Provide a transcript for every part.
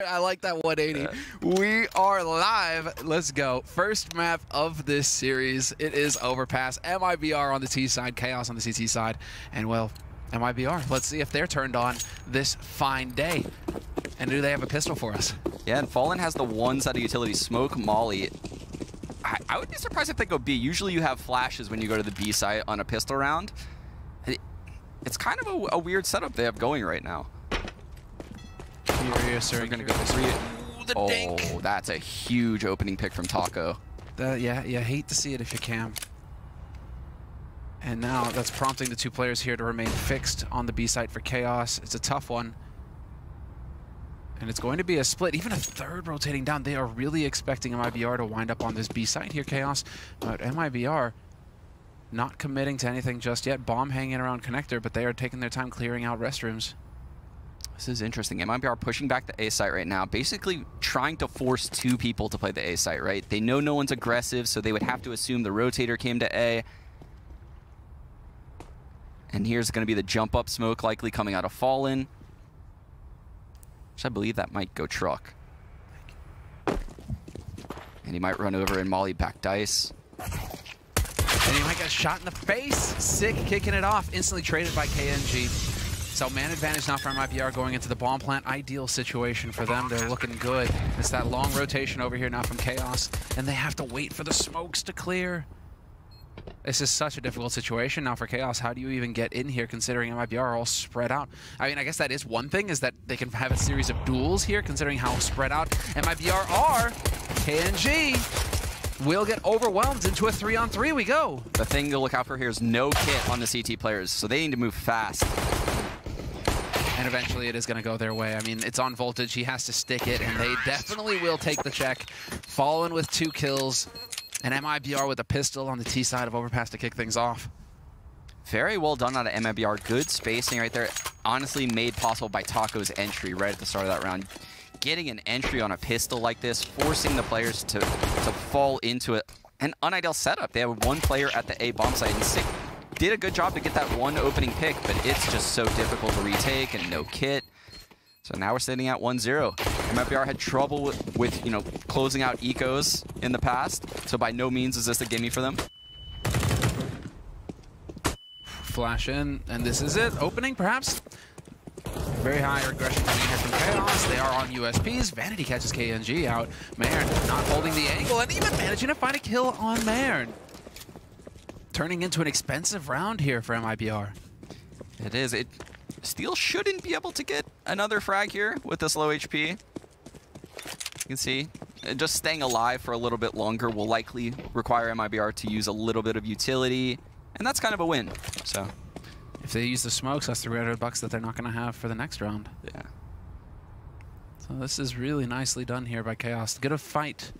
I like that 180. We are live. Let's go. First map of this series. It is Overpass. MIBR on the T side, Chaos on the CT side. And well, MIBR. Let's see if they're turned on this fine day. And do they have a pistol for us? Yeah, and Fallen has the ones out of utility. Smoke, Molly. I, I would be surprised if they go B. Usually you have flashes when you go to the B site on a pistol round. It, it's kind of a, a weird setup they have going right now. They're going to go three. Ooh, the oh, dink. that's a huge opening pick from Taco. The, yeah, you hate to see it if you can. And now that's prompting the two players here to remain fixed on the B site for Chaos. It's a tough one. And it's going to be a split, even a third rotating down. They are really expecting MIBR to wind up on this B site here, Chaos. But MIBR not committing to anything just yet. Bomb hanging around connector, but they are taking their time clearing out restrooms. This is interesting. MIBR pushing back the A site right now, basically trying to force two people to play the A site, right? They know no one's aggressive, so they would have to assume the rotator came to A. And here's going to be the jump up smoke likely coming out of Fallen. Which I believe that might go truck. And he might run over and Molly back dice. And he might get shot in the face. Sick kicking it off. Instantly traded by KNG. So man advantage now for MIBR going into the bomb plant. Ideal situation for them. They're looking good. It's that long rotation over here now from Chaos. And they have to wait for the smokes to clear. This is such a difficult situation now for Chaos. How do you even get in here considering MIBR are all spread out? I mean, I guess that is one thing, is that they can have a series of duels here considering how spread out MIBR are. KNG will get overwhelmed into a three-on-three 3 we go. The thing to look out for here is no kit on the CT players, so they need to move fast. And eventually it is going to go their way. I mean, it's on Voltage. He has to stick it, and they definitely will take the check. Fallen with two kills, and MIBR with a pistol on the T side of Overpass to kick things off. Very well done out of MIBR. Good spacing right there. Honestly made possible by Taco's entry right at the start of that round. Getting an entry on a pistol like this, forcing the players to, to fall into it. An unideal setup. They have one player at the A bomb site, and Sick did a good job to get that one opening pick, but it's just so difficult to retake and no kit. So now we're sitting at 1-0. MIBR had trouble with, with, you know, closing out ecos in the past, so by no means is this a gimme for them. Flash in, and this is it. Opening, perhaps? Very high aggression coming here from Chaos. They are on USPs. Vanity catches KNG out. Mayern not holding the angle and even managing to find a kill on Mayern. Turning into an expensive round here for MIBR. It is. It Steel shouldn't be able to get another frag here with this low HP. You can see, uh, just staying alive for a little bit longer will likely require MIBR to use a little bit of utility, and that's kind of a win. So, If they use the smokes, that's 300 bucks that they're not going to have for the next round. yeah. So this is really nicely done here by Chaos. Good a fight.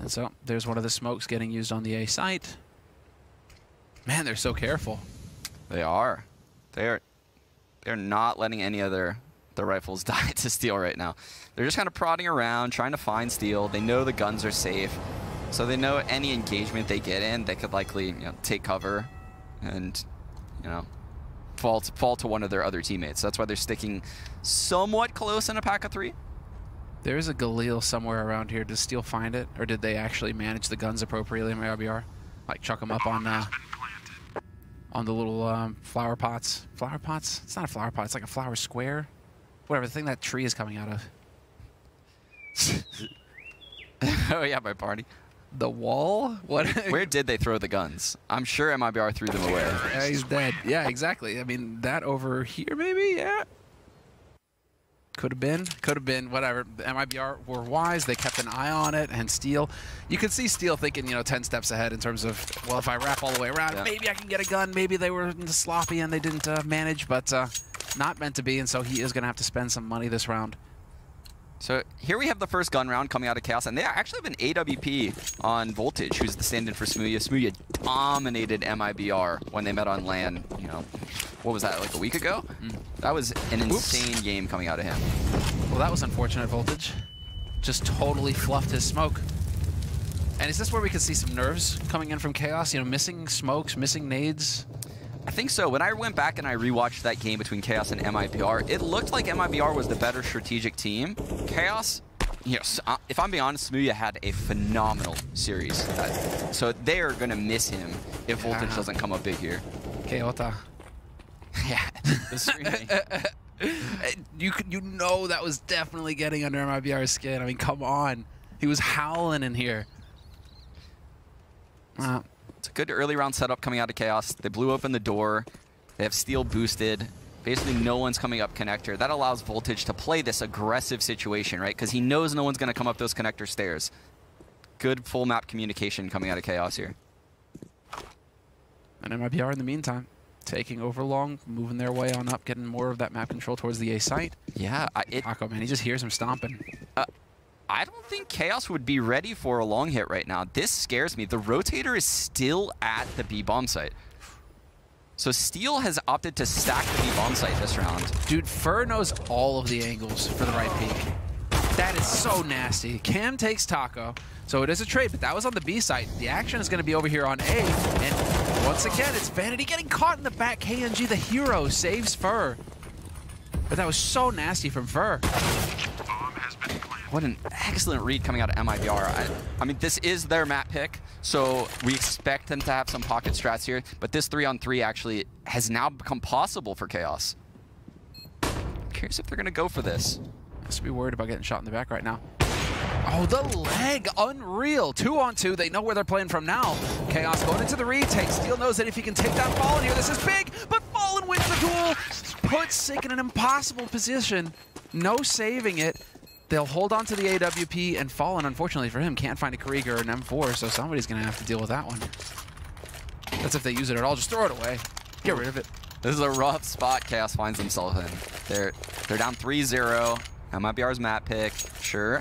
And so there's one of the smokes getting used on the A site. Man, they're so careful. They are. They're they're not letting any other the rifles die to Steel right now. They're just kind of prodding around, trying to find Steel. They know the guns are safe, so they know any engagement they get in, they could likely you know take cover, and you know fall to, fall to one of their other teammates. That's why they're sticking somewhat close in a pack of three. There is a Galil somewhere around here. Does Steel find it? Or did they actually manage the guns appropriately in RBR? Like chuck them up on uh, on the little um, flower pots. Flower pots? It's not a flower pot. It's like a flower square. Whatever, the thing that tree is coming out of. oh yeah, my party. The wall? What? Where did they throw the guns? I'm sure MIBR threw them away. Yeah, he's dead. Yeah, exactly. I mean, that over here, maybe? Yeah. Could have been. Could have been. Whatever. The MIBR were wise. They kept an eye on it. And Steel, you could see Steel thinking, you know, 10 steps ahead in terms of, well, if I wrap all the way around, Yeah. maybe I can get a gun. Maybe they were sloppy and they didn't uh, manage, but uh, not meant to be. And so he is going to have to spend some money this round. So here we have the first gun round coming out of Chaos, and they actually have an AWP on Voltage, who's the stand-in for Smooya. Smooya dominated MIBR when they met on LAN, you know, what was that, like a week ago? That was an Oops. insane game coming out of him. Well, that was unfortunate, Voltage. Just totally fluffed his smoke. And is this where we could see some nerves coming in from Chaos? You know, missing smokes, missing nades? I think so. When I went back and I rewatched that game between Chaos and MIBR, it looked like MIBR was the better strategic team. Chaos, you know, uh, if I'm being honest, Smooya had a phenomenal series. Uh, so they are going to miss him if Voltage Yeah. doesn't come up big here. Keota. yeah. the screaming. you could, you know that was definitely getting under MIBR's skin. I mean, come on. He was howling in here. Wow. It's a good early round setup coming out of Chaos. They blew open the door. They have Steel boosted. Basically, no one's coming up connector. That allows Voltage to play this aggressive situation, right? Because he knows no one's going to come up those connector stairs. Good full map communication coming out of Chaos here. And MIBR in the meantime, taking over long, moving their way on up, getting more of that map control towards the A site. Yeah, I, it, Taco, man, he just hears him stomping. Uh, I don't think Chaos would be ready for a long hit right now. This scares me. The Rotator is still at the B bomb site. So Steel has opted to stack the B bomb site this round. Dude, Fur knows all of the angles for the right peak. That is so nasty. Cam takes Taco, so it is a trade, but that was on the B side. The action is going to be over here on A, and once again, it's Vanity getting caught in the back. KNG, the hero, saves Fur. But that was so nasty from Fur. What an excellent read coming out of MIBR. I, I mean, this is their map pick, so we expect them to have some pocket strats here, but this three on three actually has now become possible for Chaos. I'm Curious if they're going to go for this. To be worried about getting shot in the back right now. Oh, the leg! Unreal! Two on two. They know where they're playing from now. Chaos going into the retake. Steel knows that if he can take down Fallen here, this is big, but Fallen wins the duel. Puts Sick in an impossible position. No saving it. They'll hold on to the AWP, and Fallen, unfortunately for him, can't find a Krieger or an M4, so somebody's going to have to deal with that one. That's if they use it at all. Just throw it away. Get rid of it. This is a rough spot Chaos finds himself in. They're they're down 3-0. MIBR's map pick, sure.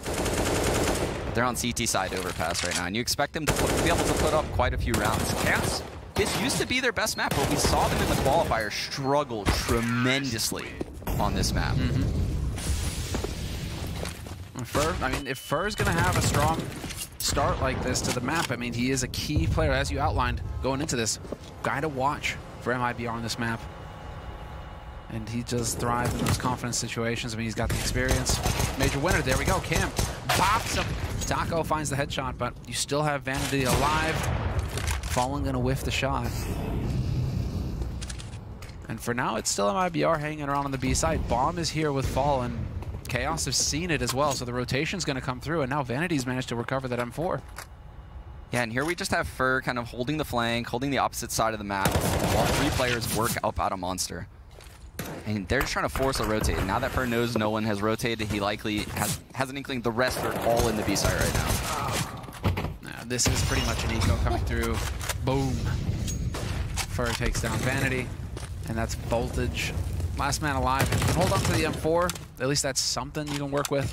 They're on CT side overpass right now, and you expect them to put, be able to put up quite a few rounds. Chaos, this used to be their best map, but we saw them in the qualifier struggle tremendously on this map. Mm-hmm. Fur, I mean, if Fur's going to have a strong start like this to the map, I mean, he is a key player, as you outlined, going into this. Guy to watch for MIBR on this map. And he does thrive in those confidence situations. I mean, he's got the experience. Major winner. There we go. Cam pops him. Taco finds the headshot, but you still have Vanity alive. Fallen to whiff the shot. And for now, it's still MIBR hanging around on the B side. Bomb is here with Fallen. Chaos have seen it as well, so the rotation's to come through, and now Vanity's managed to recover that M4. Yeah, and here we just have Fur kind of holding the flank, holding the opposite side of the map, while three players work up out of Monster. And they're just trying to force a rotate. Now that Fur knows no one has rotated, he likely has, has an inkling the rest are all in the B side right now. Now, this is pretty much an eco coming through. Boom. Fur takes down Vanity, and that's Voltage. Last man alive. Can hold on to the M4, at least that's something you can work with.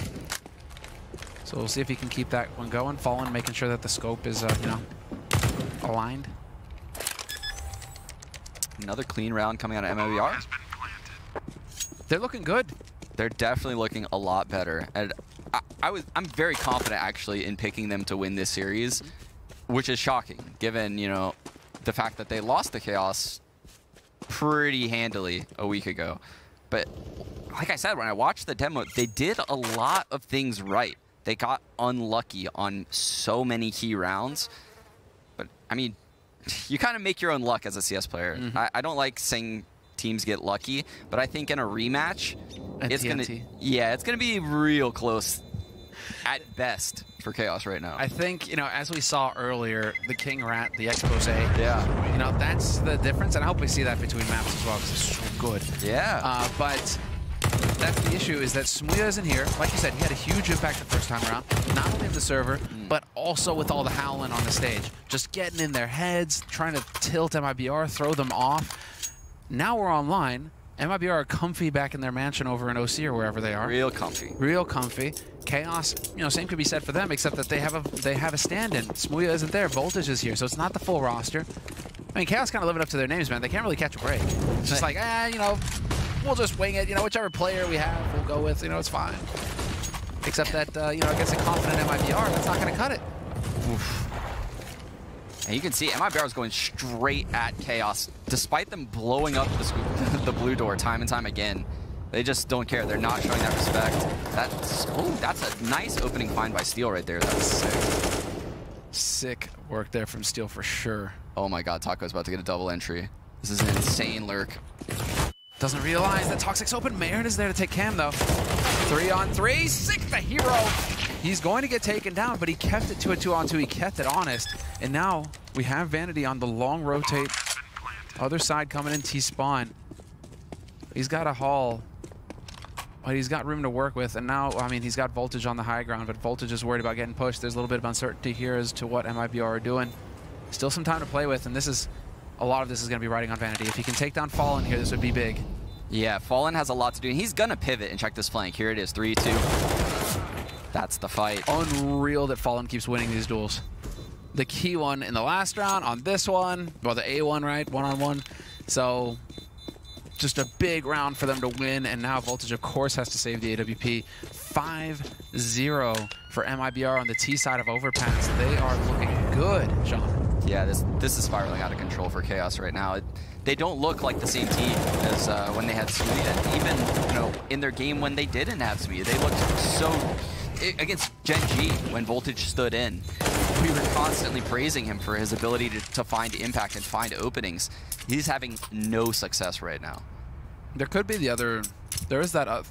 So we'll see if he can keep that one going. Fallen, making sure that the scope is, uh, you know, aligned. Another clean round coming out of MIBR. They're looking good. They're definitely looking a lot better. And I, I was I'm very confident actually in picking them to win this series, which is shocking given, you know, the fact that they lost the Chaos pretty handily a week ago. But like I said, when I watched the demo, they did a lot of things right. They got unlucky on so many key rounds. But I mean, you kind of make your own luck as a CS player. Mm-hmm. I, I don't like saying teams get lucky, but I think in a rematch, At it's gonna yeah, it's gonna be real close at best for Chaos right now. I think, you know, as we saw earlier, the King Rat, the expose, yeah, you know, that's the difference. And I hope we see that between maps as well, because it's so good. yeah. Uh, but that's the issue, is that Smooya isn't here. Like you said, he had a huge impact the first time around, not only in the server, but also with all the howling on the stage. Just getting in their heads, trying to tilt MIBR, throw them off. Now we're online. MIBR are comfy back in their mansion over in OC or wherever they are. real comfy. real comfy. Chaos, you know, same could be said for them, except that they have a they have a stand-in. Smooya isn't there. Voltage is here, so it's not the full roster. I mean, Chaos kind of living up to their names, man. They can't really catch a break. It's just like, ah, you know, we'll just wing it. You know, whichever player we have, we'll go with. You know, it's fine. Except that, uh, you know, against a confident MIBR, that's not going to cut it. And you can see MIBR is going straight at Chaos, despite them blowing up the, the blue door time and time again. They just don't care. They're not showing that respect. That's oh, that's a nice opening find by Steel right there. That's sick. Sick work there from Steel for sure. Oh my god, Taco's about to get a double entry. This is an insane lurk. Doesn't realize that Toxic's open. Mayern is there to take Cam though. Three on three. Sick the hero. He's going to get taken down, but he kept it to a two on two. He kept it honest. And now we have Vanity on the long rotate. Other side coming in T-spawn. He's got a haul but he's got room to work with. And now, I mean, he's got Voltage on the high ground, but Voltage is worried about getting pushed. There's a little bit of uncertainty here as to what MIBR are doing. Still some time to play with, and this is, a lot of this is going to be riding on Vanity. If he can take down Fallen here, this would be big. Yeah, Fallen has a lot to do. He's going to pivot and check this flank. Here it is, 3-2. That's the fight. Unreal that Fallen keeps winning these duels. The key one in the last round, on this one, well, the A1, right? One-on-one. -on -one. So just a big round for them to win, and now Voltage, of course, has to save the AWP. 5-0 for MIBR on the T side of Overpass. They are looking good, Sean. Yeah, this this is spiraling out of control for Chaos right now. It, they don't look like the same team as uh, when they had and even you know in their game when they didn't have Smooya, they looked so against Gen G when Voltage stood in. We were constantly praising him for his ability to, to find impact and find openings. He's having no success right now. There could be the other, there is that, uh,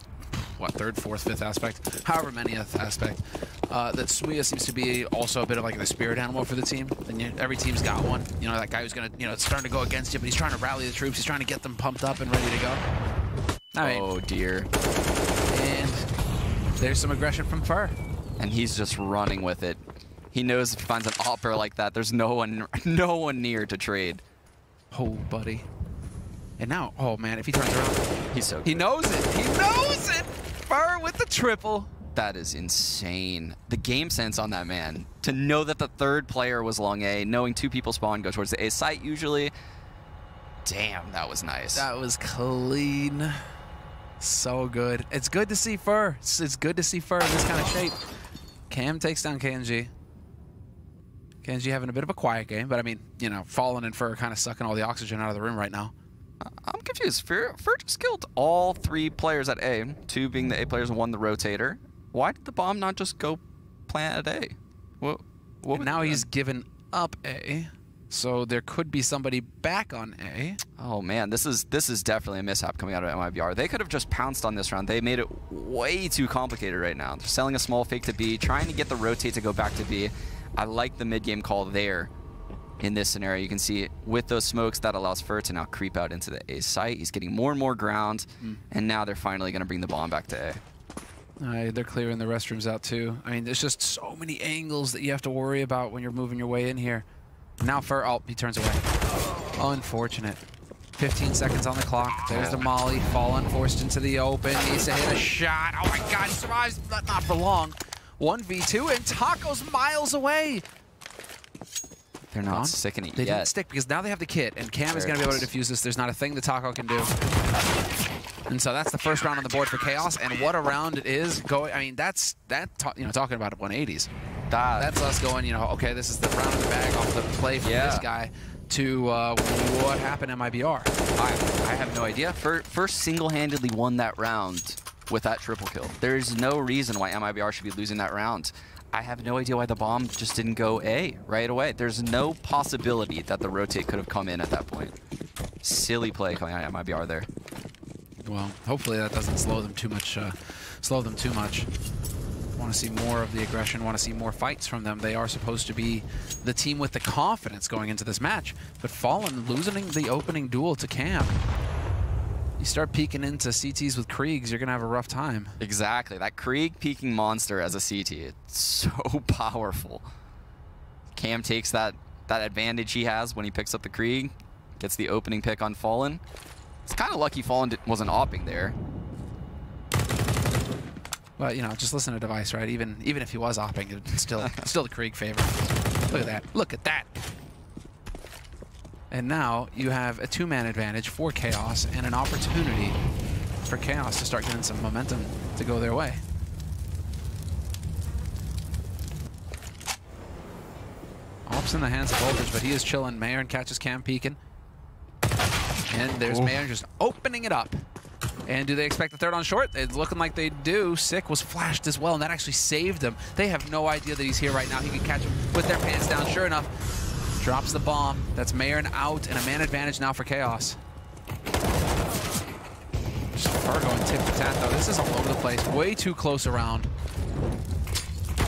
what, third, fourth, fifth aspect, however many aspect, uh, that Smooya seems to be also a bit of like the spirit animal for the team. And you, every team's got one. You know, that guy who's going to, you know, it's starting to go against you, but he's trying to rally the troops. He's trying to get them pumped up and ready to go. I mean, oh, dear. There's some aggression from Fur. And he's just running with it. He knows if he finds an offer like that, there's no one, no one near to trade. Oh, buddy. And now, oh man, if he turns around, he's so good. He knows it. He knows it. Fur with the triple. That is insane. The game sense on that man. To know that the third player was long A, knowing two people spawn go towards the A site usually. Damn, that was nice. That was clean. So good. It's good to see Fur. It's, it's good to see Fur in this kind of shape. Cam takes down KNG. KNG having a bit of a quiet game, but I mean, you know, Fallen and Fur kind of sucking all the oxygen out of the room right now. Uh, I'm confused. Fur, Fur just killed all three players at A, two being the A players and one the rotator. Why did the bomb not just go plant at A? What, what now he's given up A, so there could be somebody back on A. Oh man, this is this is definitely a mishap coming out of MIBR. They could have just pounced on this round. They made it way too complicated right now. They're selling a small fake to B, trying to get the rotate to go back to B. I like the mid-game call there in this scenario. You can see with those smokes, that allows Fur to now creep out into the A site. He's getting more and more ground, mm. and now they're finally going to bring the bomb back to A. Uh, they're clearing the restrooms out too. I mean, there's just so many angles that you have to worry about when you're moving your way in here. Now Fur, oh, he turns away. Unfortunate. 15 seconds on the clock. There's the molly. Fallen forced into the open. Needs to hit a shot. Oh my god, he survives, but not for long. 1v2, and Taco's miles away. They're not on. sticking it they yet. didn't stick because now they have the kit, and Cam there is going to be able to defuse this. There's not a thing the Taco can do. And so that's the first round on the board for Chaos, and what a round it is. Going, I mean, that's that. You know, talking about 180s. That. That's us going. You know, okay, this is the round of the bag off the play for yeah. this guy. To uh, what happened at MIBR? I, I have no idea. First single-handedly won that round with that triple kill. There's no reason why MIBR should be losing that round. I have no idea why the bomb just didn't go A right away. There's no possibility that the rotate could have come in at that point. Silly play coming out of MIBR there. Well, hopefully that doesn't slow them too much. Uh, slow them too much. Want to see more of the aggression. Want to see more fights from them. They are supposed to be the team with the confidence going into this match. But Fallen losing the opening duel to Cam you start peeking into CTs with Kriegs, you're going to have a rough time. Exactly. That Krieg peeking monster as a CT, it's so powerful. Cam takes that, that advantage he has when he picks up the Krieg, gets the opening pick on Fallen. It's kind of lucky Fallen wasn't opping there. Well, you know, just listen to Device, right? Even even if he was opping, it's still still the Krieg favor. Look at that. Look at that. And now you have a two-man advantage for Chaos and an opportunity for Chaos to start getting some momentum to go their way. slips in the hands of Voltage, but he is chilling. Mayern catches Cam peeking. And there's Mayern just opening it up. And do they expect the third on short? It's looking like they do. Sick was flashed as well, and that actually saved him. They have no idea that he's here right now. He can catch him with their pants down. Sure enough, drops the bomb. That's Mayern out, and a man advantage now for Chaos. Far going tip for tat, though. This is all over the place. Way too close around.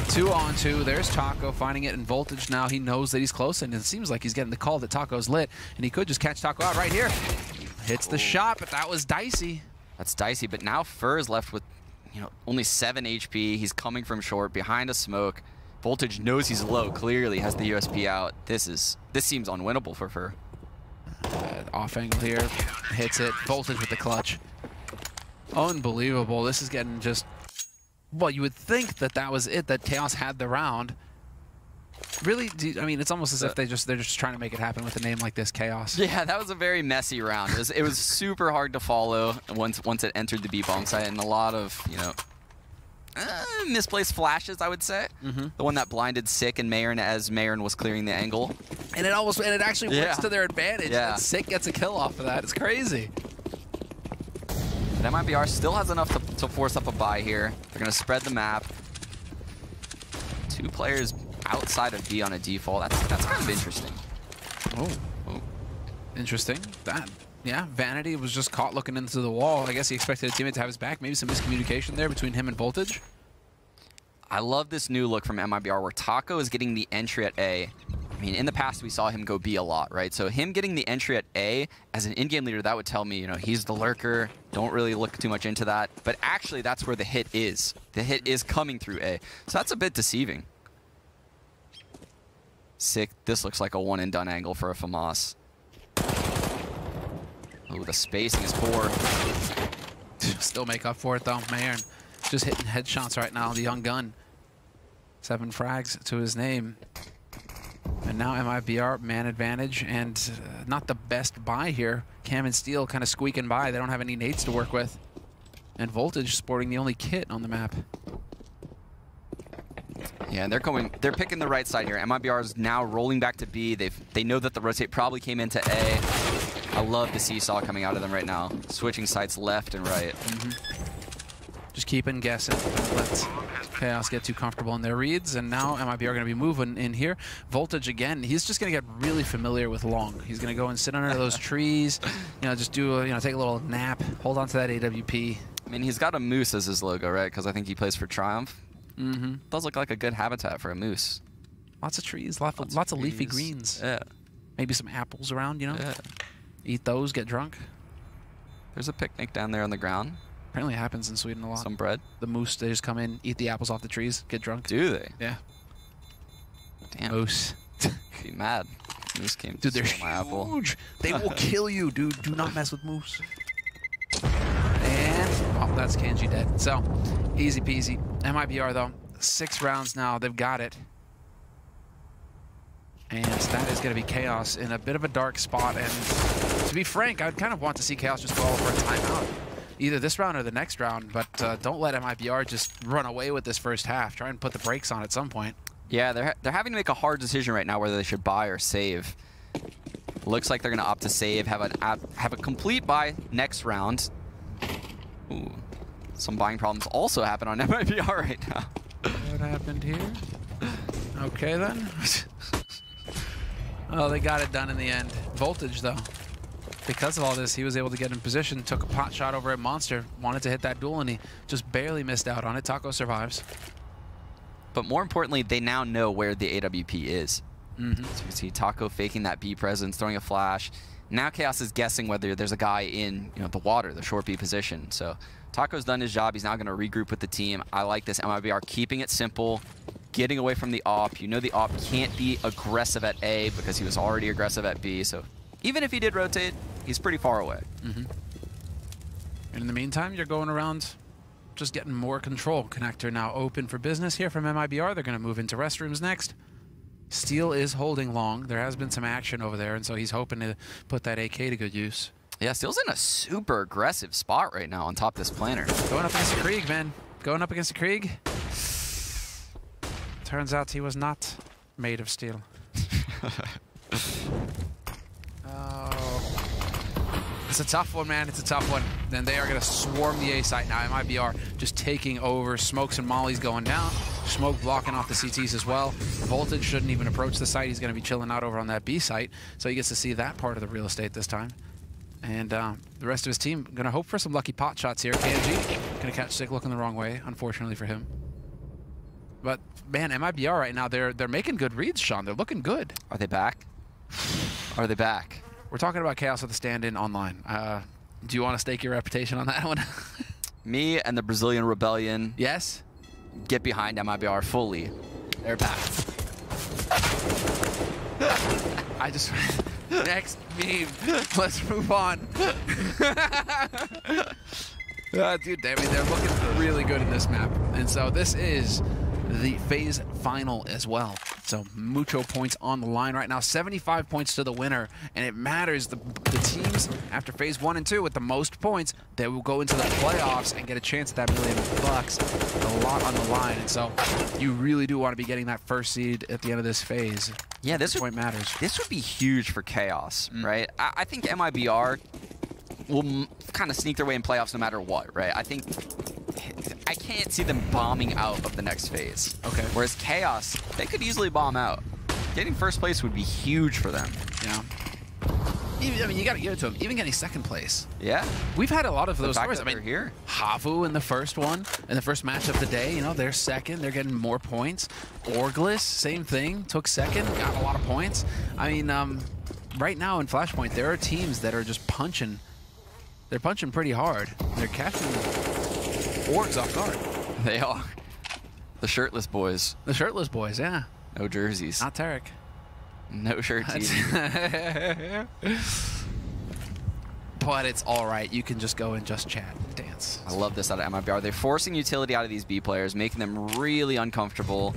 Two on two. There's Taco finding it in voltage now. He knows that he's close, and it seems like he's getting the call that Taco's lit, and he could just catch Taco out right here. Hits the shot, but that was dicey. That's dicey, but now Fur is left with, you know, only 7 HP. He's coming from short, behind a smoke. Voltage knows he's low, clearly has the USP out. This is, this seems unwinnable for Fur. Uh, off angle here, hits it. Voltage with the clutch. Unbelievable. This is getting just, well, you would think that that was it, that Chaos had the round. Really? You, I mean, it's almost as if they just they're just trying to make it happen with a name like this, Chaos. Yeah, that was a very messy round. It was, it was super hard to follow once once it entered the B bomb site, and a lot of you know uh, misplaced flashes, I would say. Mm -hmm. The one that blinded Sick and Mayern as Mayern was clearing the angle. And it almost and it actually works to their advantage. Yeah. And Sick gets a kill off of that. It's crazy. But MIBR still has enough to, to force up a buy here. They're going to spread the map. Two players outside of B on a default. That's that's kind of interesting. Oh. oh. Interesting. That yeah, Vanity was just caught looking into the wall. I guess he expected a teammate to have his back. Maybe some miscommunication there between him and Voltage. I love this new look from MIBR where Taco is getting the entry at A. I mean, in the past, we saw him go B a lot, right? So him getting the entry at A, as an in-game leader, that would tell me, you know, he's the lurker. Don't really look too much into that. But actually, that's where the hit is. The hit is coming through A. So that's a bit deceiving. Sick. This looks like a one and done angle for a FAMAS. Oh, the spacing is poor. Still make up for it though. Mayern just hitting headshots right now. The young gun. Seven frags to his name. And now MIBR man advantage and uh, not the best buy here. Cam and Steel kind of squeaking by. They don't have any nades to work with. And Voltage sporting the only kit on the map. Yeah, and they're going. They're picking the right side here. MIBR is now rolling back to B. They they know that the rotate probably came into A. I love the seesaw coming out of them right now, switching sides left and right. Mm -hmm. Just keeping guessing. Let Chaos get too comfortable in their reads, and now MIBR going to be moving in here. Voltage again. He's just going to get really familiar with Long. He's going to go and sit under those trees. You know, just do a, you know take a little nap, hold on to that AWP. I mean, he's got a moose as his logo, right? Because I think he plays for Triumph. Mm-hmm. Does look like a good habitat for a moose. Lots of trees, lots, lots, lots of, leafy greens. Yeah. Maybe some apples around, you know? Yeah. Eat those, get drunk. There's a picnic down there on the ground. Apparently happens in Sweden a lot. Some bread. The moose, they just come in, eat the apples off the trees, get drunk. Do they? Yeah. Damn. Moose. Be mad. Moose came Dude, they're my apple. huge. They will kill you, dude. Do not mess with moose. Oh, that's KNG dead. So, easy peasy. MIBR, though, six rounds now. They've got it. And that is going to be Chaos in a bit of a dark spot. And to be frank, I'd kind of want to see Chaos just go all for a timeout. Either this round or the next round, but uh, don't let MIBR just run away with this first half. Try and put the brakes on at some point. Yeah, they're, ha they're having to make a hard decision right now whether they should buy or save. Looks like they're going to opt to save, have, an have a complete buy next round. Ooh, some buying problems also happen on MIBR right now. What happened here? Okay, then. oh, they got it done in the end. Voltage, though. Because of all this, he was able to get in position, took a pot shot over at Monster, wanted to hit that duel, and he just barely missed out on it. Taco survives. But more importantly, they now know where the AWP is. Mm -hmm. So you can see Taco faking that B presence, throwing a flash. Now Chaos is guessing whether there's a guy in you know the water, the short B position. So Taco's done his job. He's now going to regroup with the team. I like this MIBR keeping it simple, getting away from the op. You know the op can't be aggressive at A because he was already aggressive at B. So even if he did rotate, he's pretty far away. Mm -hmm. And in the meantime, you're going around just getting more control. Connector now open for business here from MIBR. They're going to move into restrooms next. Steel is holding long. There has been some action over there, and so he's hoping to put that AK to good use. Yeah, Steel's in a super aggressive spot right now on top of this planner. Going up against the Krieg, man. Going up against the Krieg. Turns out he was not made of steel. Oh. It's a tough one, man. It's a tough one. Then they are going to swarm the A site now. MIBR just taking over. Smokes and Molly's going down. Smoke blocking off the CTs as well. Voltage shouldn't even approach the site. He's going to be chilling out over on that B site. So he gets to see that part of the real estate this time. And uh, the rest of his team going to hope for some lucky pot shots here. KNG going to catch Sick looking the wrong way, unfortunately for him. But man, MIBR right now, they're they're making good reads, Sean. They're looking good. Are they back? Are they back? We're talking about Chaos with the stand-in online. Uh, do you want to stake your reputation on that one? Me and the Brazilian Rebellion yes? get behind MIBR fully. They're back. I just... Next meme. Let's move on. Uh, dude, I mean, they're looking really good in this map. And so this is the phase final as well. So mucho points on the line right now. 75 points to the winner. And it matters. The, the teams after phase one and two with the most points, they will go into the playoffs and get a chance at that million bucks. A lot on the line. And so you really do want to be getting that first seed at the end of this phase. Yeah, this point would, matters. This would be huge for Chaos, mm. right? I, I think MIBR will kind of sneak their way in playoffs no matter what, right? I think I can't see them bombing out of the next phase. Okay. Whereas Chaos, they could easily bomb out. Getting first place would be huge for them. Yeah. Even, I mean, you got to give it to them. Even getting second place. Yeah. We've had a lot of the those stories. I mean, here. Havu in the first one, in the first match of the day, you know, they're second. They're getting more points. Orglis, same thing. Took second, got a lot of points. I mean, um, right now in Flashpoint, there are teams that are just punching they're punching pretty hard. They're catching orgs off guard. They are. The shirtless boys. The shirtless boys, yeah. No jerseys. Not Tarek. No shirts but it's all right. You can just go and just chat and dance. I love this out of MIBR. They're forcing utility out of these B players, making them really uncomfortable.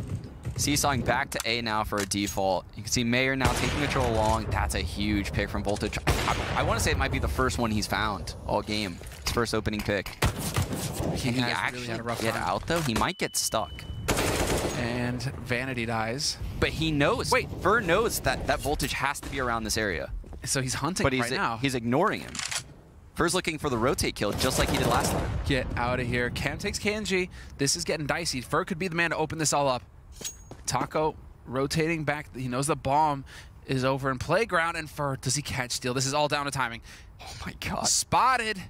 Seesawing back to A now for a default. You can see Mayern now taking control along. That's a huge pick from Voltage. I, I want to say it might be the first one he's found all game. His first opening pick. Can he, he actually really get out, though? He might get stuck. And Vanity dies. But he knows. Wait, Fur knows that that Voltage has to be around this area. So he's hunting but he's, right now. He's ignoring him. Fur's looking for the rotate kill, just like he did last time. Get out of here. Cam takes KNG. This is getting dicey. Fur could be the man to open this all up. Taco rotating back. He knows the bomb is over in playground, and Fur, does he catch Steel? This is all down to timing. Oh my god. Spotted.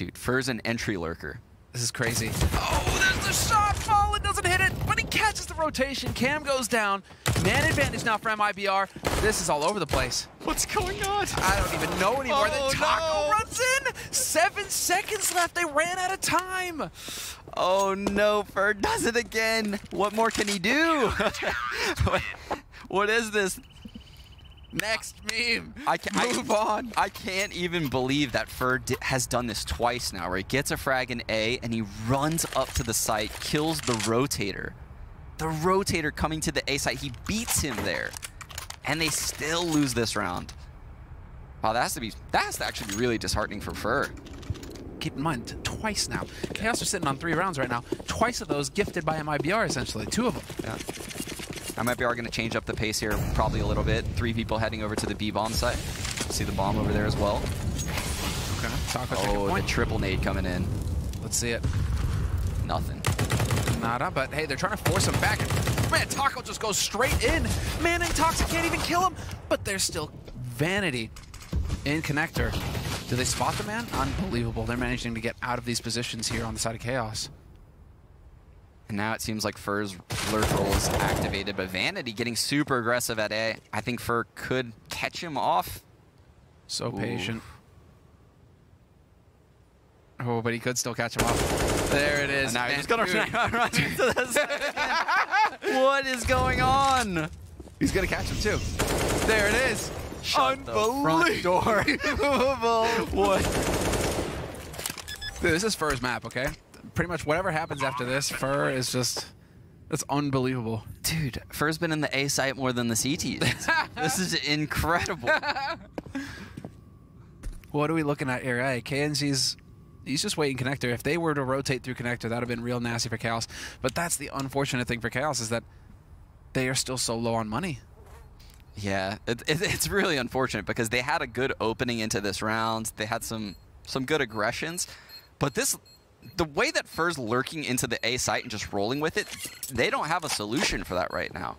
Dude, Fur's an entry lurker. This is crazy. Oh, there's the shot fall. It doesn't hit it, but he catches the rotation. Cam goes down. Man advantage now for MIBR. This is all over the place. What's going on? I don't even know anymore. Oh, then Taco no. runs in. Seven seconds left. They ran out of time. Oh no, Fur does it again. What more can he do? what is this? Next meme. I can Move I, on. I can't even believe that Fur has done this twice now, where he gets a frag in A and he runs up to the site, kills the rotator. The rotator coming to the A site, he beats him there. And they still lose this round. Wow, that has to be that has to actually be really disheartening for Fur. Keep in mind, twice now. Chaos are sitting on three rounds right now. Twice of those gifted by MIBR, essentially. Two of them. Yeah. MIBR going to change up the pace here probably a little bit. Three people heading over to the B bomb site. See the bomb over there as well. Okay. Taco oh, the triple nade coming in. Let's see it. Nothing. Nada, but hey, they're trying to force him back. Man, Taco just goes straight in. Man and Toxic can't even kill him, but there's still Vanity in connector. Do they spot the man? Unbelievable. They're managing to get out of these positions here on the side of Chaos. And now it seems like Fur's lurk roll is activated, but Vanity getting super aggressive at A. I think Fur could catch him off. So Ooh. patient. Oh, but he could still catch him off. There it is. And now he's gonna run into this. what is going on? He's gonna catch him too. There it is. Shut Unbelievable. what? Dude, this is Fur's map, okay? Pretty much whatever happens after this, Fur is just... That's unbelievable. Dude, Fur's been in the A site more than the CT. this is incredible. what are we looking at here? Hey, KNG's he's just waiting connector. If they were to rotate through connector, that would have been real nasty for Chaos. But that's the unfortunate thing for Chaos is that they are still so low on money. Yeah, it, it, it's really unfortunate because they had a good opening into this round. They had some some good aggressions, but this the way that Fur's lurking into the A site and just rolling with it, they don't have a solution for that right now.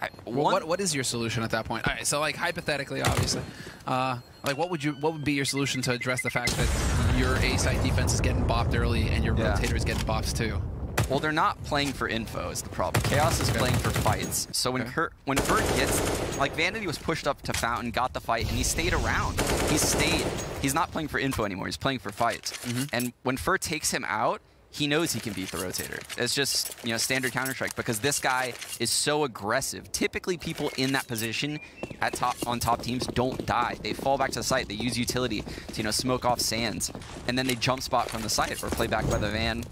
I, well, what what is your solution at that point? All right, so like hypothetically, obviously, uh, like what would you what would be your solution to address the fact that your A site defense is getting bopped early and your yeah. rotator is getting bopped too? Well, they're not playing for info is the problem. Chaos is okay. playing for fights. So when okay. Kurt, when Kurt gets, like Vanity was pushed up to Fountain, got the fight, and he stayed around. He stayed. He's not playing for info anymore. He's playing for fights. Mm -hmm. And when Fur takes him out, he knows he can beat the rotator. It's just, you know, standard Counter-Strike because this guy is so aggressive. Typically, people in that position at top on top teams don't die. They fall back to the site. They use utility to, you know, smoke off sands. And then they jump spot from the site or play back by the van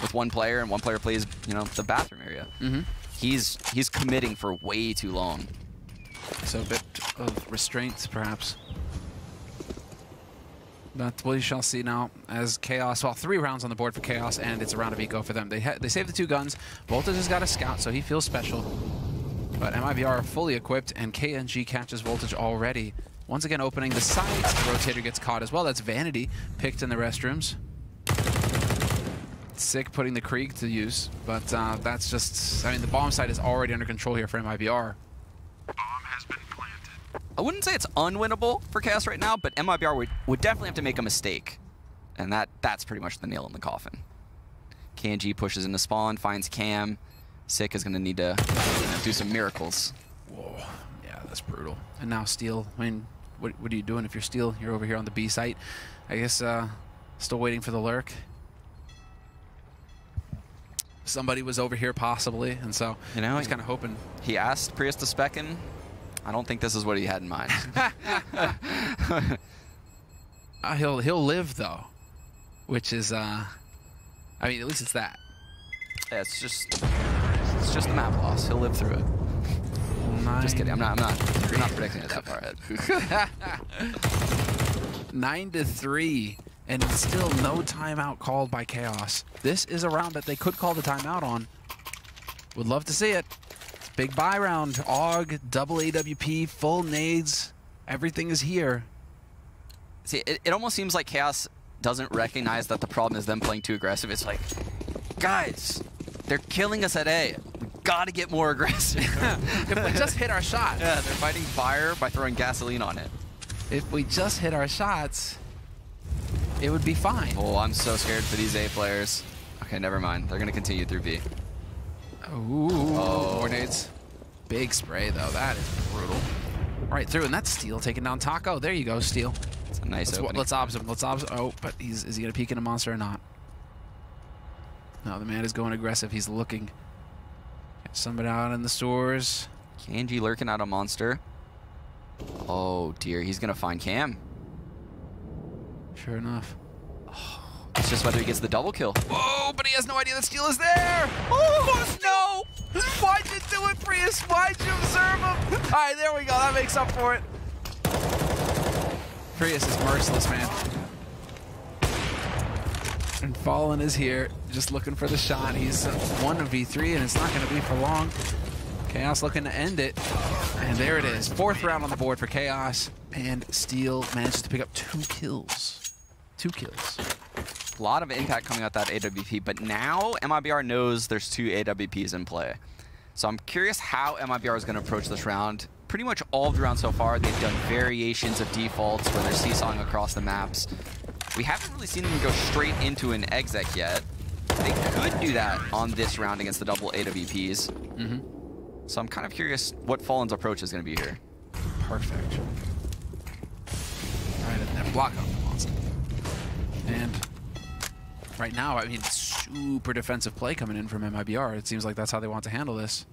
with one player and one player plays, you know, the bathroom area. Mm -hmm. He's he's committing for way too long. So a bit of restraints, perhaps. But we shall see now as Chaos, well, three rounds on the board for Chaos, and it's a round of eco for them. They they save the two guns. Voltage has got a scout, so he feels special. But MIBR are fully equipped, and KNG catches Voltage already. Once again, opening the sides. The rotator gets caught as well. That's Vanity picked in the restrooms. Sick putting the Krieg to use, but uh, that's just, I mean, the bomb site is already under control here for MIBR. I wouldn't say it's unwinnable for Chaos right now, but MIBR would, would definitely have to make a mistake. And that that's pretty much the nail in the coffin. KNG pushes into spawn, finds Cam. Sick is going to need to you know, do some miracles. Whoa, yeah, that's brutal. And now Steel, I mean, what, what are you doing if you're Steel? You're over here on the B site. I guess uh, still waiting for the lurk somebody was over here possibly, and so you know, he's kind of hoping. He asked Prius to spec in. I don't think this is what he had in mind. uh, he'll he'll live though, which is uh, I mean at least it's that. Yeah, it's just it's just the map loss. He'll live through it. Nine. Just kidding. I'm not. I'm not. You're not predicting it that far ahead. Nine to three and still no timeout called by Chaos. This is a round that they could call the timeout on. Would love to see it. Big buy round. AUG, double AWP, full nades. Everything is here. See, it, it almost seems like Chaos doesn't recognize that the problem is them playing too aggressive. It's like, guys, they're killing us at A. We gotta get more aggressive. if we just hit our shots. Yeah, they're fighting fire by throwing gasoline on it. If we just hit our shots, it would be fine. Oh, I'm so scared for these A players. Okay, never mind. They're going to continue through B. Ooh, oh. grenades. Big spray, though. That is brutal. Right through, and that's Steel taking down Taco. There you go, Steel. It's a nice let's, opening. Let's obs him. Let's obs Oh, but he's is he going to peek in a monster or not? No, the man is going aggressive. He's looking. somebody out in the stores. KNG lurking out a monster. Oh, dear. He's going to find Cam. Sure enough. it's just whether he gets the double kill. Oh, but he has no idea that Steel is there! Oh, no! Why'd you do it, Prius? Why'd you observe him? All right, there we go. That makes up for it. Prius is merciless, man. And Fallen is here, just looking for the shot. He's 1v3, and it's not going to be for long. Chaos looking to end it. And there it is. Fourth round on the board for Chaos. And Steel manages to pick up two kills. Two kills. A lot of impact coming out that AWP, but now MIBR knows there's two AWPs in play. So I'm curious how MIBR is going to approach this round. Pretty much all of the rounds so far, they've done variations of defaults where they're seesawing across the maps. We haven't really seen them go straight into an exec yet. They could do that on this round against the double AWPs. Mm -hmm. So I'm kind of curious what Fallen's approach is going to be here. Perfect. All right, and block up. And right now, I mean, super defensive play coming in from MIBR. It seems like that's how they want to handle this.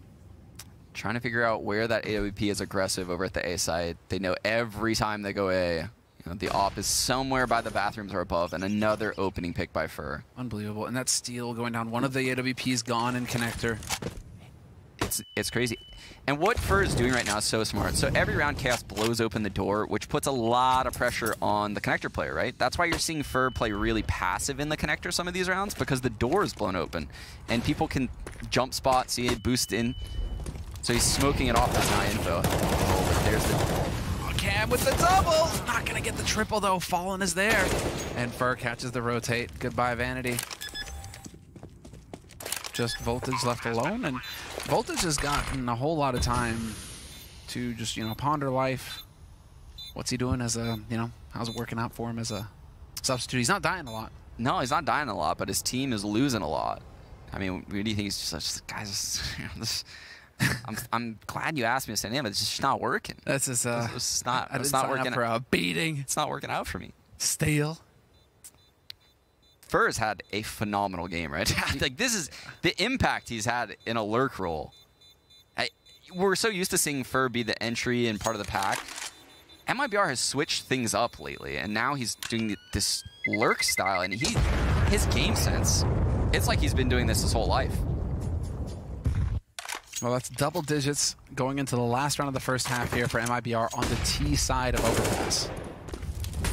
Trying to figure out where that AWP is aggressive over at the A side. They know every time they go A, you know, the op is somewhere by the bathrooms or above, and another opening pick by Fur. Unbelievable. And that Steel going down. One of the AWPs gone in connector. It's, it's crazy. And what Fur is doing right now is so smart. So every round, Chaos blows open the door, which puts a lot of pressure on the connector player, right? That's why you're seeing Fur play really passive in the connector some of these rounds, because the door is blown open. And people can jump spot, see it, boost in. So he's smoking it off with high info. Oh, There's the Cam with the double. Not to get the triple, though. Fallen is there. And Fur catches the rotate. Goodbye, Vanity. Just Voltage left alone. And Voltage has gotten a whole lot of time to just, you know, ponder life. What's he doing as a, you know, how's it working out for him as a substitute? He's not dying a lot. No, he's not dying a lot, but his team is losing a lot. I mean, what do you think? He's just, just guys. This, I'm, I'm glad you asked me to send him, but it's just not working. That's just, uh, It's, it's not. I It's didn't working. up for a beating. It's not working out for me. Stale. Furs had a phenomenal game, right? like this is the impact he's had in a lurk role. I, we're so used to seeing fer be the entry and part of the pack. MIBR has switched things up lately, and now he's doing this lurk style, and he, his game sense, it's like he's been doing this his whole life. Well, that's double digits going into the last round of the first half here for MIBR on the T side of Overpass.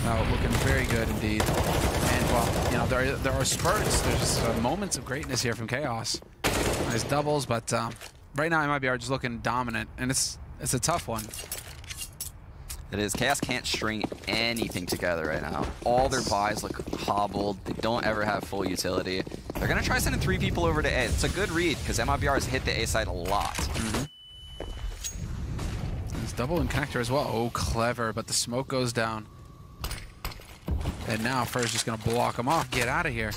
Now, looking very good indeed. And, well, you know, there, there are spurts. There's uh, moments of greatness here from Chaos. Nice doubles, but um, right now MIBR just looking dominant, and it's it's a tough one. It is. Chaos can't string anything together right now. All their buys look hobbled. They don't ever have full utility. They're going to try sending three people over to A. It's a good read because MIBR has hit the A side a lot. It's double and connector as well. Oh, clever, but the smoke goes down. And now fer's just going to block him off. Get out of here.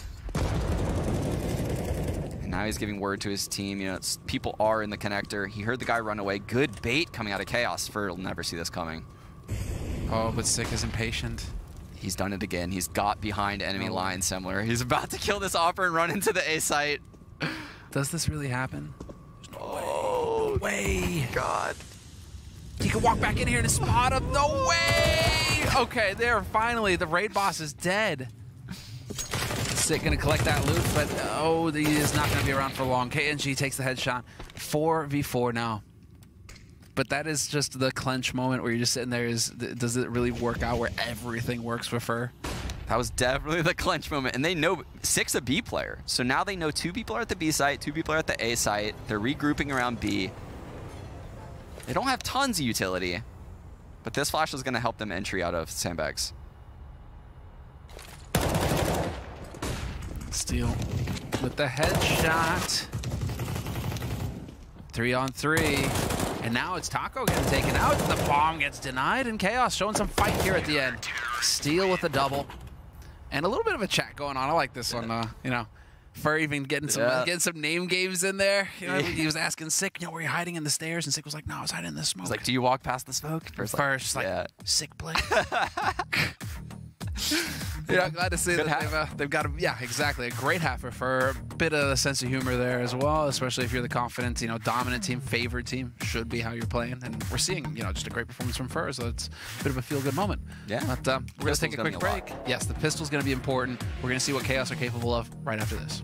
And now he's giving word to his team. You know, it's, people are in the connector. He heard the guy run away. Good bait coming out of Chaos. fer will never see this coming. Oh, but Sick is impatient. He's done it again. He's got behind enemy Oh. line similar. He's about to kill this AWPer and run into the A site. Does this really happen? Oh, Way. God. He can walk back in here and spot him. No way! Okay, there, finally, the raid boss is dead. Sick gonna collect that loot, but oh, he is not gonna be around for long. KNG takes the headshot. 4v4 now. But that is just the clench moment where you're just sitting there. Is Does it really work out where everything works for fer? That was definitely the clench moment. And they know six a B player. So now they know two people are at the B site, two people are at the A site. They're regrouping around B. They don't have tons of utility. But this flash is going to help them entry out of sandbags. Steel with the headshot. Three on three. And now it's Taco getting taken out. The bomb gets denied, and Chaos showing some fight here at the end. Steel with a double. And a little bit of a chat going on. I like this one, uh, you know. Fur even getting some Yeah. getting some name games in there. You know, he was asking Sick, you know, were you hiding in the stairs? And Sick was like, no, I was hiding in the smoke. It's like, do you walk past the smoke? First, First, like, yeah. sick play. yeah, glad to see Good that they've, uh, they've got a, yeah, exactly, a great half for, for a bit of a sense of humor there as well, especially if you're the confident, you know, dominant team, favorite team, should be how you're playing. And we're seeing, you know, just a great performance from fer, so it's a bit of a feel-good moment. Yeah. But um, we're going to take a quick be a break. Yes, the pistol's going to be important. We're going to see what Chaos are capable of right after this.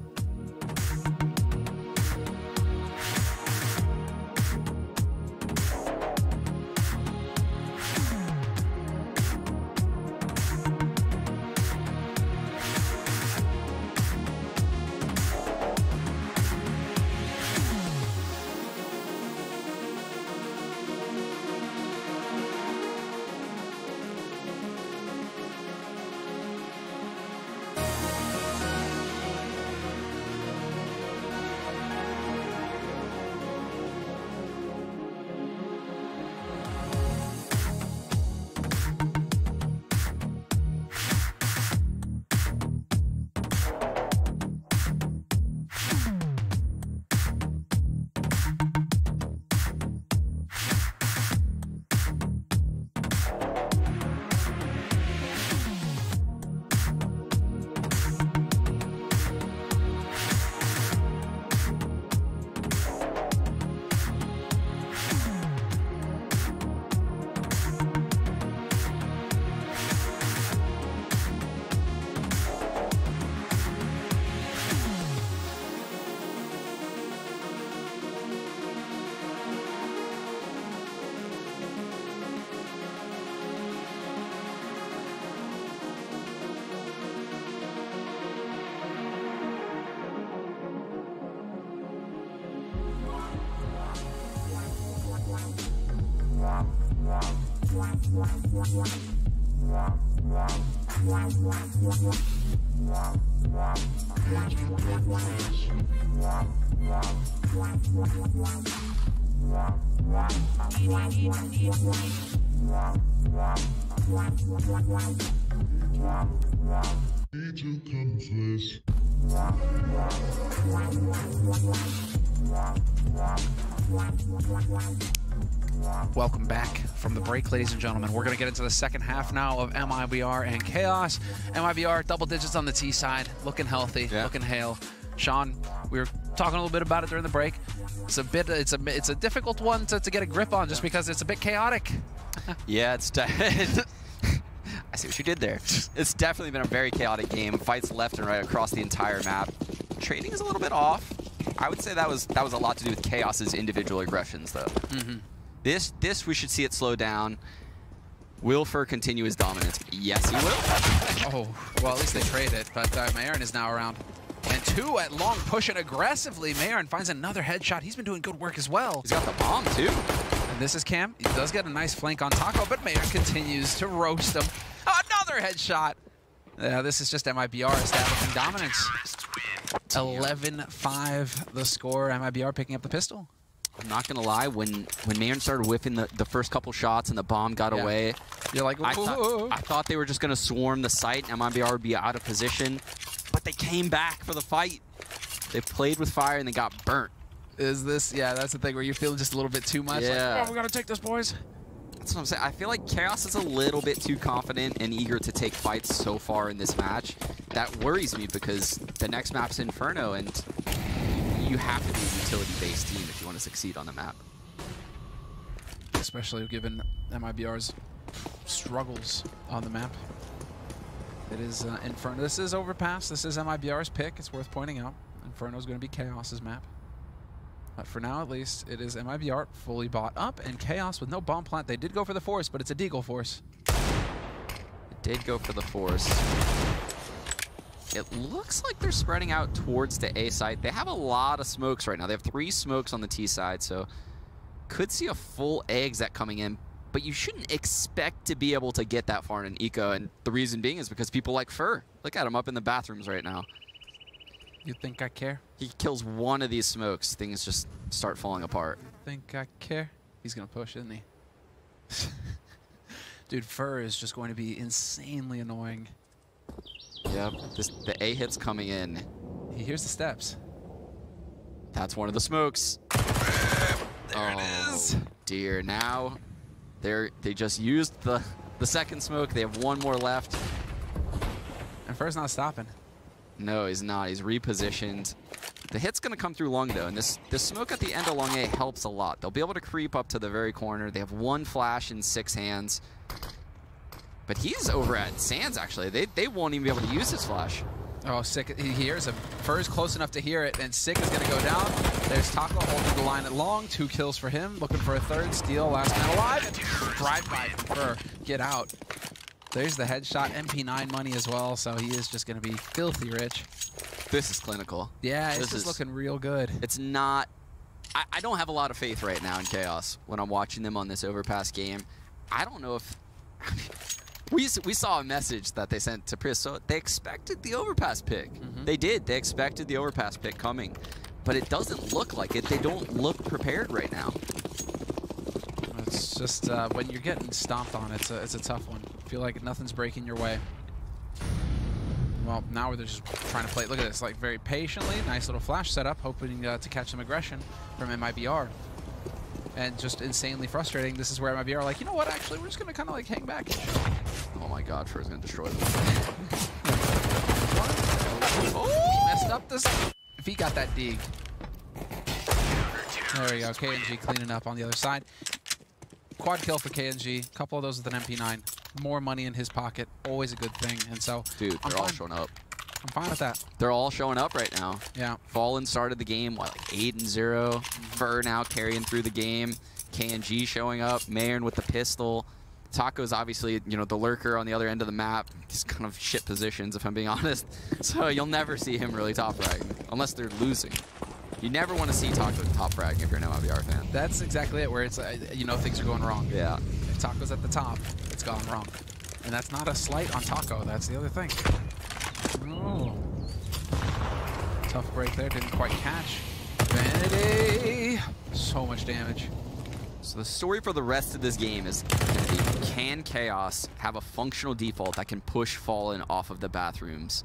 Need break, ladies and gentlemen. We're going to get into the second half now of MIBR and Chaos. MIBR, double digits on the T side, looking healthy, Yeah. looking hale. Sean, we were talking a little bit about it during the break. It's a bit, it's a, it's a difficult one to, to get a grip on just because it's a bit chaotic. Yeah, it's. I see what you did there. It's definitely been a very chaotic game. Fights left and right across the entire map. Trading is a little bit off. I would say that was that was a lot to do with Chaos's individual aggressions, though. Mm-hmm. This this we should see it slow down. Will fer continue his dominance? Yes, he will. Oh, well, at least they trade it, but uh, Mayern is now around. And two at long, pushing aggressively. Mayern finds another headshot. He's been doing good work as well. He's got the bomb too. And this is Cam. He does get a nice flank on Taco, but Mayern continues to roast him. Another headshot. Yeah, this is just MIBR establishing dominance. 11-5 the score. MIBR picking up the pistol. I'm not gonna lie. When when Mayern started whiffing the, the first couple shots and the bomb got Yeah. away, You're like, I thought, I thought they were just gonna swarm the site and MIBR would be out of position, but they came back for the fight. They played with fire and they got burnt. is this, yeah, that's the thing where you feel just a little bit too much. Yeah. Like, oh, we gotta take this, boys. That's what I'm saying. I feel like Chaos is a little bit too confident and eager to take fights so far in this match. That worries me because the next map's Inferno and you have to be a utility-based team if you want to succeed on the map. Especially given MIBR's struggles on the map. It is uh, Inferno. This is Overpass. This is MIBR's pick. It's worth pointing out. Inferno is going to be Chaos's map. But for now, at least, it is MIBR fully bought up, and Chaos with no bomb plant. They did go for the Force, but it's a Deagle Force. It did go for the Force. It looks like they're spreading out towards the A side. They have a lot of smokes right now. They have three smokes on the T side, so could see a full A exec coming in, but you shouldn't expect to be able to get that far in an eco, and the reason being is because people like fer. Look at him up in the bathrooms right now. You think I care? He kills one of these smokes, things just start falling apart. Think I care? He's going to push, isn't he? Dude, fer is just going to be insanely annoying. Yep, this, the A hit's coming in. He hears the steps. That's one of the smokes. There it oh, is. dear. Now they're they just used the the second smoke. They have one more left. And fer's not stopping. No, he's not. He's repositioned. The hit's gonna come through long though, and this this smoke at the end of long A helps a lot. They'll be able to creep up to the very corner. They have one flash in six hands. But he's over at Sands actually. They they won't even be able to use his flash. Oh, Sick, he hears him. fer's close enough to hear it, and Sick is going to go down. There's Taco holding the line at long. Two kills for him. Looking for a third. Steel, last man alive. Drive by from fer. Get out. There's the headshot. MP9 money as well, so he is just going to be filthy rich. This is clinical. Yeah, This is- looking real good. It's not. I, I don't have a lot of faith right now in Chaos when I'm watching them on this overpass game. I don't know if. we, we saw a message that they sent to Pris, so they expected the overpass pick. They did. They expected the overpass pick coming. But it doesn't look like it. They don't look prepared right now. It's just uh, when you're getting stomped on, it's a, it's a tough one. Feel like nothing's breaking your way. Well, now they're just trying to play. Look at this, like very patiently, nice little flash setup, hoping uh, to catch some aggression from MIBR. And just insanely frustrating. This is where MIBR are like, you know what? Actually, we're just gonna kind of like hang back. Oh my god, fer's gonna destroy them. Oh, messed up this. If he got that dig. There we go. KNG cleaning up on the other side. Quad kill for KNG. Couple of those with an MP9. More money in his pocket. Always a good thing. And so, Dude, they're all showing up. I'm fine with that. They're all showing up right now. Yeah. Fallen started the game, what, like 8 and 0. fer now carrying through the game. KNG showing up. Mayern with the pistol. Taco's obviously, you know, the lurker on the other end of the map. Just kind of shit positions, if I'm being honest. So you'll never see him really top right, unless they're losing. You never want to see Taco top fragging if you're an MIBR fan. That's exactly it, where it's, uh, you know, things are going wrong. Yeah. Taco's at the top. It's gone wrong. And that's not a slight on Taco. That's the other thing. Oh. Tough break there. Didn't quite catch. Vanity. So much damage. So the story for the rest of this game is can Chaos have a functional default that can push Fallen off of the bathrooms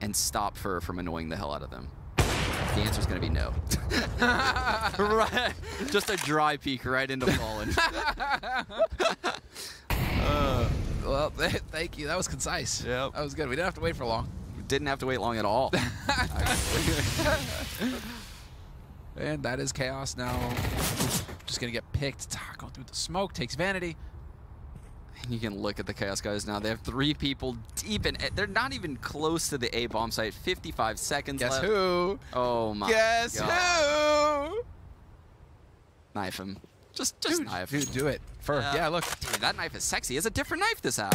and stop fer from annoying the hell out of them? The answer is going to be no. right. Just a dry peek right into Fallen. Uh, well, thank you. That was concise. Yep. That was good. We didn't have to wait for long. We Didn't have to wait long at all. And that is Chaos now. Just going to get picked. Taco through the smoke. Takes Vanity. And you can look at the Chaos guys now. They have three people deep in. They're not even close to the A bomb site. 55 seconds Guess left. who? Oh my Guess God. who? Knife him. Just, just Dude, knife. dude, do it. fer. Yeah. yeah, look. Dude, that knife is sexy. It's a different knife this out.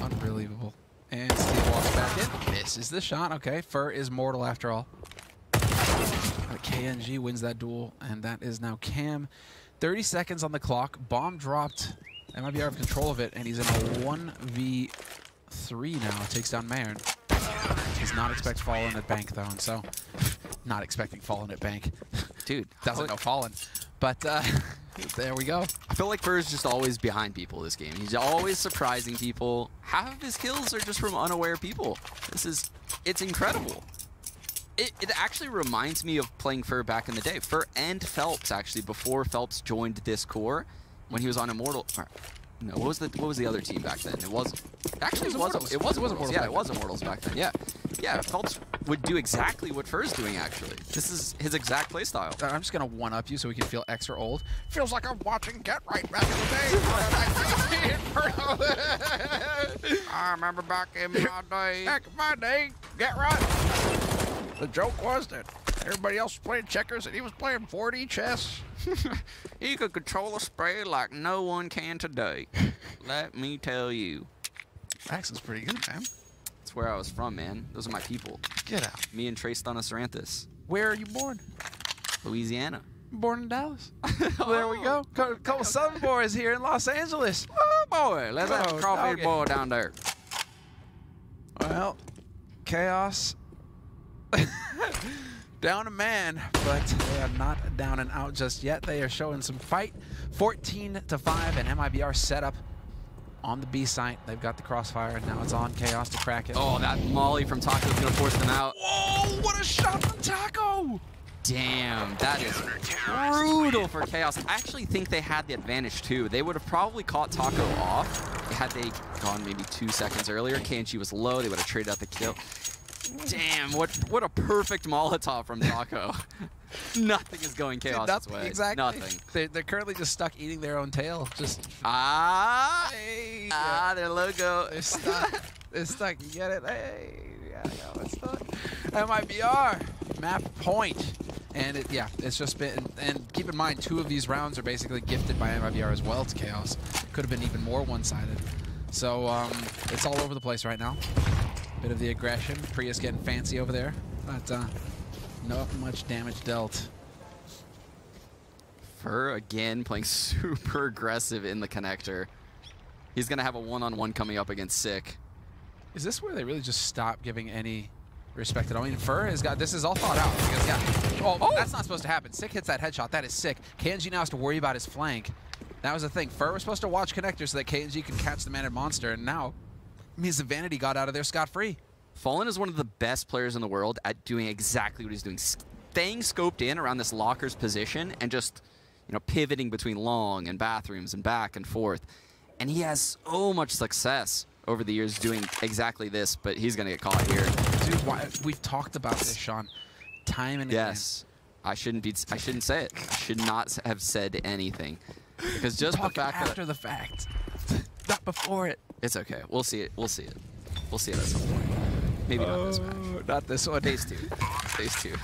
Unbelievable. And Steve walks back in. Misses the shot. Okay, fer is mortal after all. Uh, KNG wins that duel, and that is now Cam. 30 seconds on the clock. Bomb dropped. MIBR of control of it, and he's in a 1v3 now. Takes down Mayern. Does not expect Fallen at Bank, though, and so not expecting Fallen at Bank. Dude, Doesn't know Fallen. But uh, there we go. I feel like fer is just always behind people this game. He's always surprising people. Half of his kills are just from unaware people. This is, it's incredible. It, it actually reminds me of playing fer back in the day. fer and felps, actually, before felps joined this core, when he was on Immortal. or- no, what was the what was the other team back then? It was actually It was it was it was It was Immortals. Yeah, it was Immortals back then. Yeah, yeah. felps would do exactly what fer's doing. Actually, this is his exact playstyle. Uh, I'm just gonna one up you so we can feel extra old. Feels like I'm watching Get Right back in the day. I remember back in my day. back in my day, GeT_RiGhT. The joke was that everybody else was playing checkers and he was playing 4D chess. he could control a spray like no one can today. Let me tell you. Accent's pretty good, man. That's where I was from, man. Those are my people. Get out. Me and Trace Donasaranthus, Where are you born? Louisiana. Born in Dallas. there we go. Oh. Couple, couple Southern boys here in Los Angeles. Oh boy, let's have Oh, a coffee boy down there. Well, chaos. down a man, but they are not down and out just yet. They are showing some fight. 14 to 5, and MIBR set up on the B site. They've got the crossfire, and now it's on Chaos to crack it. Oh, that Molly from Taco is gonna force them out. Whoa, what a shot from Taco! Damn, that is brutal for Chaos. I actually think they had the advantage too. They would have probably caught Taco off had they gone maybe two seconds earlier. KNG was low, they would have traded out the kill. Damn, what what a perfect Molotov from Taco. Nothing is going Chaos' Nothing- way. Exactly. Nothing. They're, they're currently just stuck eating their own tail. Just Ah, hey, ah, their logo. They're stuck. They're stuck. You get it? Hey, yeah, yeah, it's stuck. MIBR map point, and it, yeah, it's just been. And keep in mind, two of these rounds are basically gifted by MIBR as well to Chaos. Could have been even more one-sided. So um, it's all over the place right now. Bit of the aggression. Prius getting fancy over there, but uh, not much damage dealt. fer again playing super aggressive in the connector. He's gonna have a one-on-one coming up against Sick. Is this where they really just stop giving any respect at all? I mean, fer has got this is all thought out because yeah, oh, that's not supposed to happen. Sick hits that headshot. That is sick. KNG now has to worry about his flank. That was the thing. fer was supposed to watch connector so that KNG could catch the maned monster, and now means the Vanity got out of there scot free. Fallen is one of the best players in the world at doing exactly what he's doing, staying scoped in around this locker's position and just, you know, pivoting between long and bathrooms and back and forth. And he has so much success over the years doing exactly this, but he's gonna get caught here. Dude, why, we've talked about this, Sean, time and Yes, I shouldn't be. I shouldn't say it. I should not have said anything because again. just the fact after that the fact, not before it. It's okay. We'll see it. We'll see it. We'll see it at some point. Maybe not this oh, match. Oh, Not this one. Phase two. Phase two.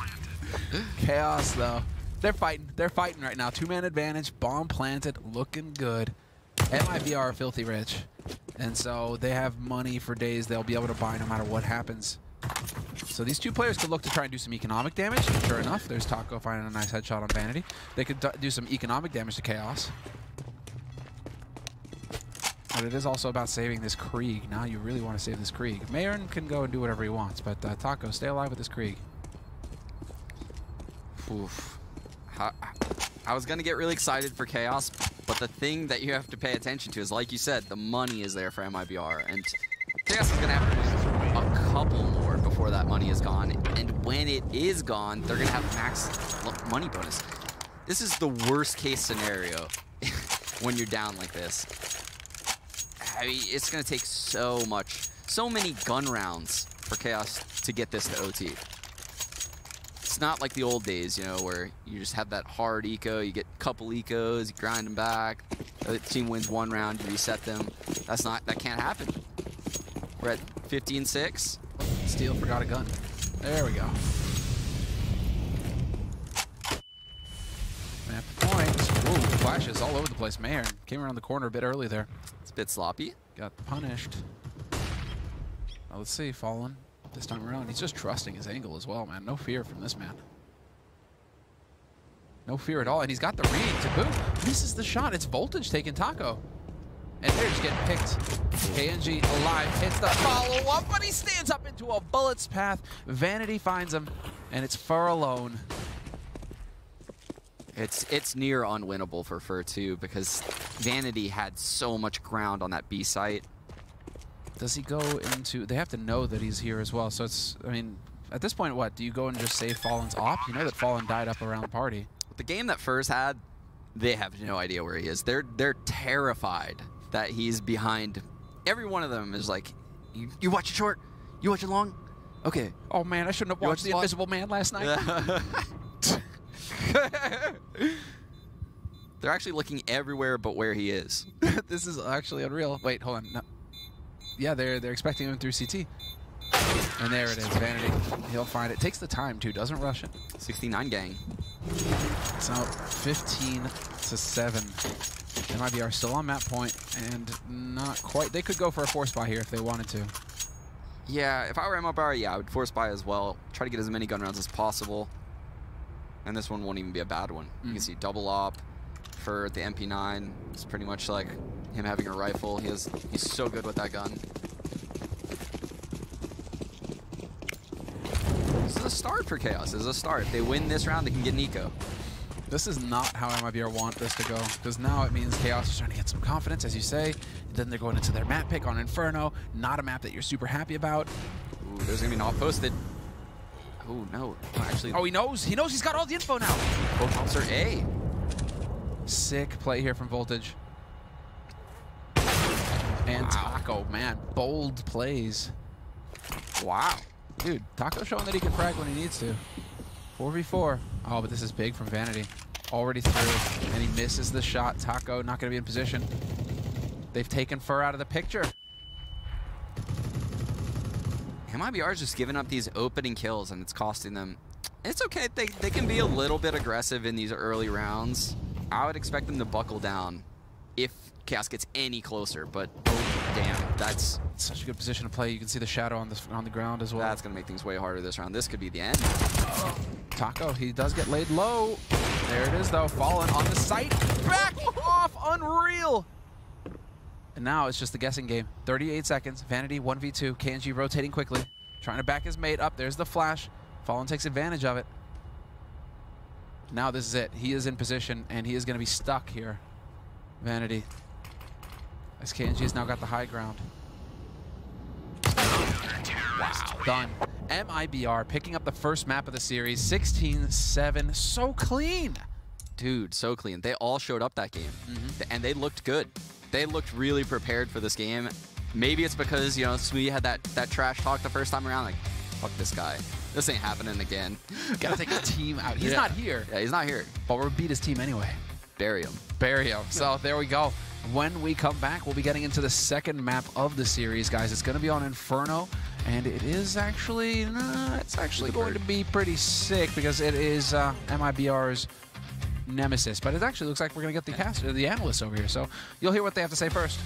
Chaos, though. They're fighting. They're fighting right now. Two-man advantage. Bomb planted. Looking good. MIBR are filthy rich. And so they have money for days they'll be able to buy no matter what happens. So these two players could look to try and do some economic damage. Sure enough, there's Taco finding a nice headshot on Vanity. They could do some economic damage to Chaos. But it is also about saving this Krieg. Now you really want to save this Krieg. Mayern can go and do whatever he wants, but uh, Taco, stay alive with this Krieg. Oof. I, was going to get really excited for Chaos, but the thing that you have to pay attention to is, like you said, the money is there for MIBR. And Chaos is going to have to do a couple more before that money is gone. And when it is gone, they're going to have max money bonus. This is the worst case scenario when you're down like this. I mean, it's going to take so much, so many gun rounds for Chaos to get this to OT it's not like the old days, you know, where you just have that hard eco, you get a couple ecos, you grind them back, the team wins one round, you reset them. That's not, that can't happen. We're at 15-6. Steel forgot a gun. There we go. Map point. Flashes all over the place. Mayern came around the corner a bit early there. A bit sloppy. Got punished. Let's see, Fallen this time around. He's just trusting his angle as well, man. No fear from this man. No fear at all. And he's got the read to boot. Misses the shot. It's Voltage taking Taco. And they're just getting picked. KNG alive, hits the follow-up, but he stands up into a bullet's path. Vanity finds him, and it's fer alone. It's it's near unwinnable for fer too because Vanity had so much ground on that B site. Does he go into... They have to know that he's here as well, so it's... I mean, at this point, what? Do you go and just save Fallen's op? You know that Fallen died up around party. The game that fer's had, they have no idea where he is. They're they're terrified that he's behind. Every one of them is like, you, you watch it short, you watch it long. Okay. Oh man, I shouldn't have watched The Invisible Man last night. They're actually looking everywhere but where he is. this is actually unreal. Wait, hold on. No yeah, they're they're expecting him through CT. And there it is, Vanity. He'll find it. Takes the time too, doesn't rush it. 69 gang. So 15 to 7. MIBR still on map point and not quite. They could go for a force buy here if they wanted to. Yeah, if I were MIBR, yeah, I would force buy as well. Try to get as many gun rounds as possible. And this one won't even be a bad one. Mm. You can mm. see double op for the MP9. It's pretty much like him having a rifle. He has, he's so good with that gun. This is a start for Chaos. This is a start. If they win this round, they can get Nico. This is not how MIBR want this to go, because now it means Chaos is trying to get some confidence, as you say. Then they're going into their map pick on Inferno, not a map that you're super happy about. Ooh, there's going to be an off posted. Oh, no. Actually. Oh, he knows. He knows he's got all the info now. Officer A. Sick play here from Voltage. And wow. Taco, man, bold plays. Wow. Dude, Taco showing that he can frag when he needs to. 4v4. Oh, but this is big from Vanity. Already through, and he misses the shot. Taco not going to be in position. They've taken fer out of the picture. MIBR is just giving up these opening kills, and it's costing them. It's okay. They, they can be a little bit aggressive in these early rounds. I would expect them to buckle down if Chaos gets any closer, but oh, damn, that's... Such a good position to play. You can see the shadow on the, on the ground as well. That's going to make things way harder this round. This could be the end. Taco, he does get laid low. There it is, though. Fallen on the site. Back off. Unreal. And now it's just the guessing game. 38 seconds. Vanity 1v2. KNG rotating quickly. Trying to back his mate up. There's the flash. Fallen takes advantage of it. Now this is it. He is in position, and he is going to be stuck here. Vanity. As KNG has now got the high ground. Wow. Done. MIBR picking up the first map of the series. 16-7. So clean. Dude, so clean. They all showed up that game. Mm -hmm. And they looked good. They looked really prepared for this game. Maybe it's because, you know, Sui had that, that trash talk the first time around. Like, fuck this guy. This ain't happening again. Gotta take the team out. He's yeah. not here. Yeah, he's not here. But we'll beat his team anyway. Bury him. Bury him. So there we go. When we come back, we'll be getting into the second map of the series, guys. It's going to be on Inferno, and it is actually, nah, it's actually going to be pretty sick because it is uh, MIBR's nemesis. But it actually looks like we're going to get the cast, uh, the analysts over here. So you'll hear what they have to say first.